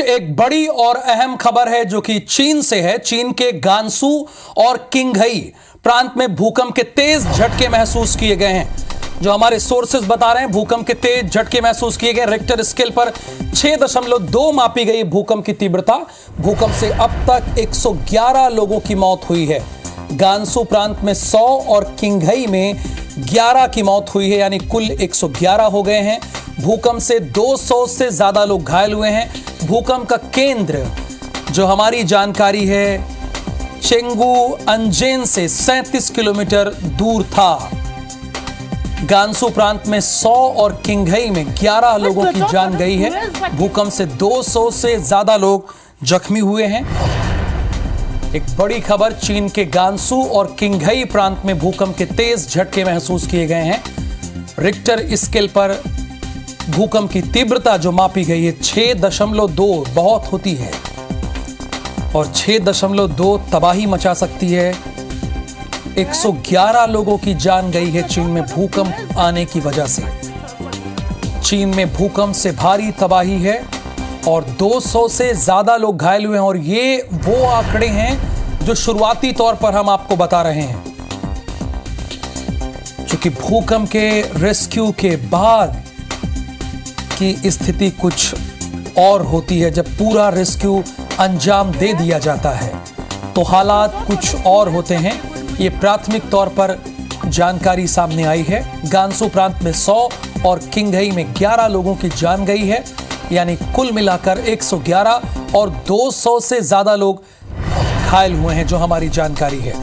एक बड़ी और अहम खबर है जो कि चीन से है। चीन के गांसू और किंगहई प्रांत में भूकंप के तेज झटके महसूस किए गए हैं। जो हमारे सोर्सेज बता रहे हैं, भूकंप के तेज झटके महसूस किए गए। रिक्टर स्केल पर 6.2 मापी गई भूकंप की तीव्रता। भूकंप से अब तक 111 लोगों की मौत हुई है। गांसू प्रांत में 100 और किंगहई में 11 की मौत हुई है, यानी कुल 111 हो गए हैं। भूकंप से 200 से ज़्यादा लोग घायल हुए हैं। भूकंप का केंद्र जो हमारी जानकारी है चेंगू अंजेन से 37 किलोमीटर दूर था। गांसू प्रांत में 100 और किंगहई में 11 लोगों की जान गई है। भूकंप से 200 से ज़्यादा लोग जख्मी हुए हैं। एक बड़ी खबर चीन के गांसू और किंगहई प्रांत में भूकंप के तेज झटके महसूस किए गए हैं। रिक्टर स्केल पर भूकंप की तीव्रता जो मापी गई है, छह दशमलव दो बहुत होती है। और छह दशमलव दो तबाही मचा सकती है। 111 लोगों की जान गई है चीन में भूकंप आने की वजह से। चीन में भूकंप से भारी तबाही है और 200 से ज़्यादा लोग घायल हुए हैं और ये वो आंकड़े हैं जो शुरुआती तौर पर हम आपको बता रहे हैं। क्योंकि भूकंप के रेस्क्यू के बाद की स्थिति कुछ और होती है जब पूरा रेस्क्यू अंजाम दे दिया जाता है। तो हालात कुछ और होते हैं। ये प्राथमिक तौर पर जानकारी सामने आई है। गांसू प्रांत में 100 और किंगई में 11 लोगों की जान गई है। यानी कुल मिलाकर 111 और 200 से ज़्यादा लोग घायल हुए हैं, जो हमारी जानकारी है।